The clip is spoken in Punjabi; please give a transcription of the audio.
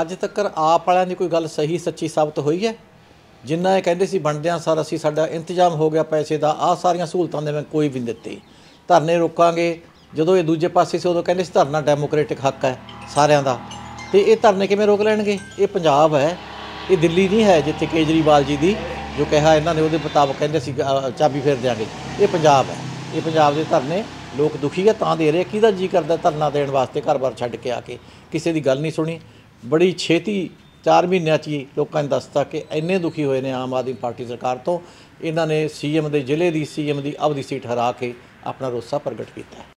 ਅੱਜ ਤੱਕ ਆਪ ਵਾਲਿਆਂ ਦੀ ਕੋਈ ਗੱਲ ਸਹੀ, ਸੱਚੀ ਸਾਬਤ ਹੋਈ ਹੈ? ਜਿੰਨਾ ਇਹ ਕਹਿੰਦੇ ਸੀ, ਬਣਦਿਆਂ ਸਰ ਅਸੀਂ ਸਾਡਾ ਇੰਤਜ਼ਾਮ ਹੋ ਗਿਆ ਪੈਸੇ ਦਾ, ਆਹ ਸਾਰੀਆਂ ਸਹੂਲਤਾਂ ਦੇ ਮੈਂ ਕੋਈ ਵੀ ਨਹੀਂ ਦਿੱਤੀ। ਧਰਨੇ ਰੋਕਾਂਗੇ। ਜਦੋਂ ਇਹ ਦੂਜੇ ਪਾਸੇ ਸੀ, ਉਦੋਂ ਕਹਿੰਦੇ ਸੀ, ਧਰਨਾ ਡੈਮੋਕ੍ਰੈਟਿਕ ਹੱਕ ਹੈ ਸਾਰਿਆਂ ਦਾ। ਤੇ ਇਹ ਧਰਨੇ ਕਿਵੇਂ ਰੋਕ ਲੈਣਗੇ? ਇਹ ਪੰਜਾਬ ਹੈ। ਇਹ ਦਿੱਲੀ ਨਹੀਂ ਹੈ ਜਿੱਥੇ ਕੇਜਰੀਵਾਲ ਜੀ ਦੀ ਜੋ ਕਿਹਾ ਇਹਨਾਂ ਨੇ, ਉਹਦੇ ਮੁਤਾਬਕ ਕਹਿੰਦੇ ਸੀ ਚਾਬੀ ਫੇਰ ਦਿਆਂਗੇ। ਇਹ ਪੰਜਾਬ ਹੈ। ਇਹ ਪੰਜਾਬ ਦੇ ਧਰਨੇ ਲੋਕ ਦੁਖੀ ਹੈ, ਤਾਂ ਦੇ ਰਹੇ ਕਿਹਦਾ ਜੀ ਕਰਦਾ ਧਰਨਾ ਦੇਣ ਵਾਸਤੇ ਘਰ-ਬਾਰ ਛੱਡ ਕੇ ਆ ਕੇ? ਕਿਸੇ ਦੀ ਗੱਲ ਨਹੀਂ ਸੁਣੀ। ਬੜੀ ਛੇਤੀ 4 ਮਹੀਨਿਆਂ 'ਚ ਹੀ ਲੋਕਾਂ ਨੇ ਦੱਸਤਾ ਕਿ ਇੰਨੇ ਦੁਖੀ ਹੋਏ ਨੇ ਆਮ ਆਦਮੀ ਪਾਰਟੀ ਸਰਕਾਰ ਤੋਂ। ਇਹਨਾਂ ਨੇ ਸੀਐਮ ਦੇ ਜ਼ਿਲ੍ਹੇ ਦੀ ਸੀਐਮ ਦੀ ਅਵਧੀ ਸੀਟ ਹਰਾ ਕੇ ਆਪਣਾ ਰੋਸਾ ਪ੍ਰਗਟ ਕੀਤਾ